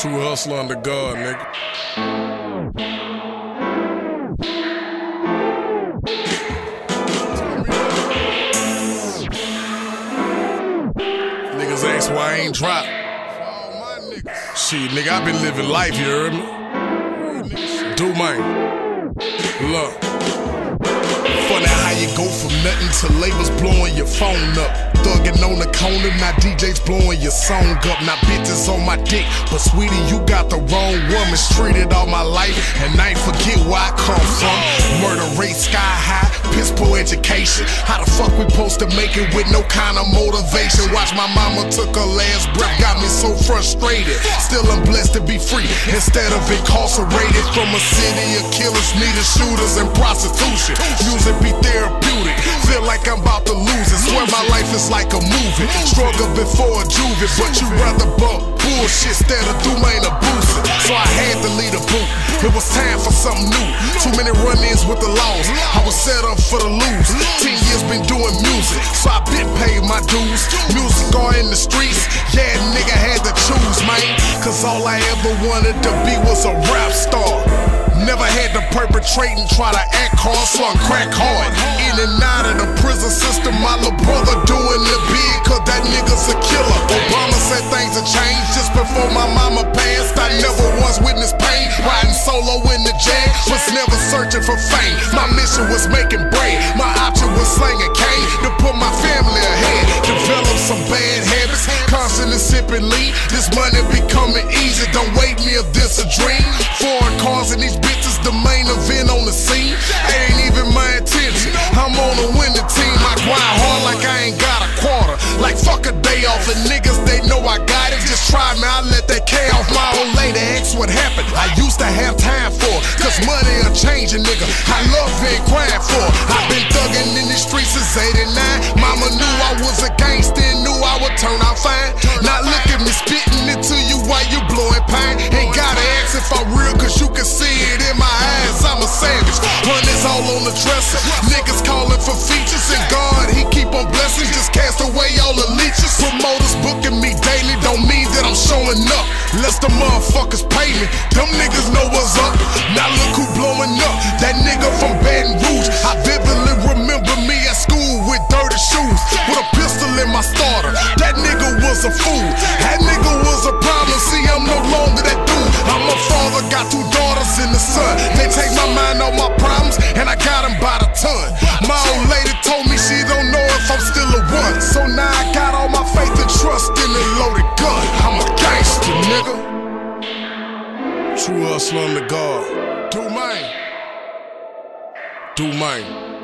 True hustler under God, nigga. Niggas ask why I ain't drop. Shit, nigga, I been living life, you heard me? Dumaine. Look. Funny how you go from nothing to labels blowing your phone up. Thuggin' on corner, now DJs blowing your song up. Now bitches on my dick, but sweetie, you got the wrong woman. Streeted all my life, and I ain't forget where I come from. Murder rate sky high, piss poor education. How the fuck we supposed to make it with no kind of motivation? Watch my mama took her last breath, got me so frustrated. Still I'm blessed to be free instead of incarcerated from a city of killers, needed shooters, and prostitution. Music be therapeutic. Feel like I'm about to lose. Swear my life is like a movie. Struggle before a juvie, but you rather bump bullshit instead of Dumaine a boost it. So I had to lead a boot. It was time for something new. Too many run-ins with the laws. I was set up for the lose. Ten years been doing music, so I been paid my dues. Music all in the streets. Yeah, nigga had to choose, man. Cause all I ever wanted to be was a rap star. Never had to perpetrate and try to act hard, slung crack hard. In and out of the prison system, my little brother doing the big, cause that nigga's a killer. Obama said things have changed just before my mama passed. I never once witnessed pain, riding solo in the jag, was never searching for fame. My mission was making bread, my option was slanging cane to put my family ahead. Develop some bad habits, constantly sipping lean. This money becoming easy, don't for. it. i been thugging in these streets since 89. Mama knew I was a gangster knew I would turn out fine. Now look at me spitting it to you while you blowing pain. Ain't gotta ask if I'm real, cause you can see it in my eyes. I'm a savage. Honey's all on the dresser. Niggas calling for features, and God, he keep on blessing. Just cast away all the leeches. Promoters booking me daily don't mean that I'm showing up. Less the motherfuckers pay me. Them Hustler under God. Dumaine. Do mine.